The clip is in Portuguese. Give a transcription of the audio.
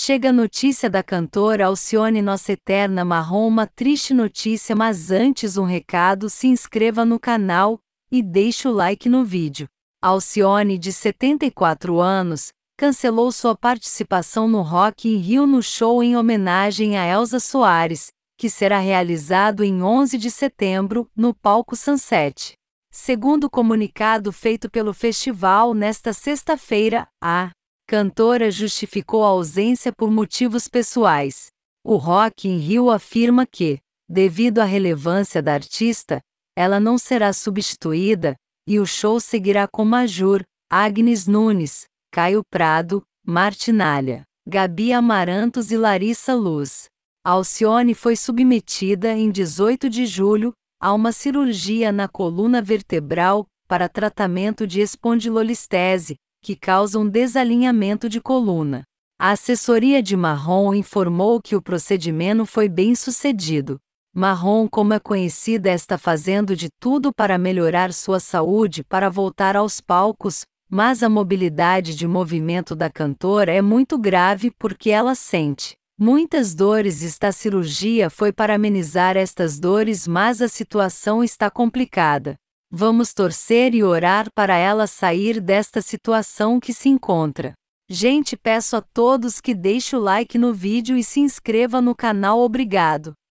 Chega a notícia da cantora Alcione Nossa Eterna Marrom uma triste notícia mas antes um recado se inscreva no canal, e deixe o like no vídeo. Alcione de 74 anos, cancelou sua participação no Rock in Rio no show em homenagem a Elza Soares, que será realizado em 11 de setembro, no palco Sunset. Segundo o comunicado feito pelo festival nesta sexta-feira, a cantora justificou a ausência por motivos pessoais. O Rock in Rio afirma que, devido à relevância da artista, ela não será substituída, e o show seguirá com Majur, Agnes Nunes, Caio Prado, Martinalha, Gabi Amarantos e Larissa Luz. Alcione foi submetida em 18 de julho a uma cirurgia na coluna vertebral para tratamento de espondilolistese, que causa um desalinhamento de coluna. A assessoria de Marrom informou que o procedimento foi bem sucedido. Marrom, como é conhecida, está fazendo de tudo para melhorar sua saúde para voltar aos palcos, mas a mobilidade de movimento da cantora é muito grave porque ela sente muitas dores. Esta cirurgia foi para amenizar estas dores, mas a situação está complicada. Vamos torcer e orar para ela sair desta situação que se encontra. Gente, peço a todos que deixe o like no vídeo e se inscreva no canal. Obrigado.